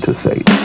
to Satan.